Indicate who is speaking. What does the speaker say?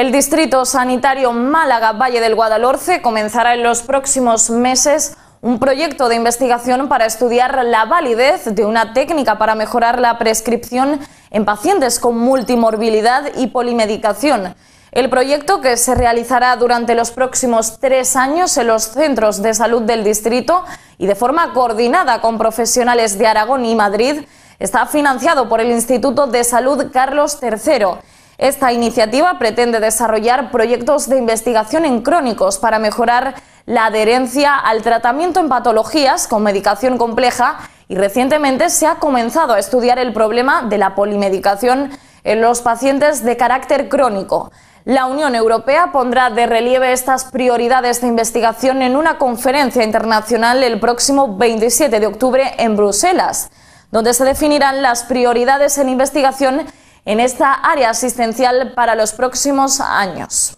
Speaker 1: El Distrito Sanitario Málaga-Valle del Guadalhorce comenzará en los próximos meses un proyecto de investigación para estudiar la validez de una técnica para mejorar la prescripción en pacientes con multimorbilidad y polimedicación. El proyecto, que se realizará durante los próximos tres años en los centros de salud del distrito y de forma coordinada con profesionales de Aragón y Madrid, está financiado por el Instituto de Salud Carlos III esta iniciativa pretende desarrollar proyectos de investigación en crónicos para mejorar la adherencia al tratamiento en patologías con medicación compleja y recientemente se ha comenzado a estudiar el problema de la polimedicación en los pacientes de carácter crónico. La Unión Europea pondrá de relieve estas prioridades de investigación en una conferencia internacional el próximo 27 de octubre en Bruselas, donde se definirán las prioridades en investigación en esta área asistencial para los próximos años.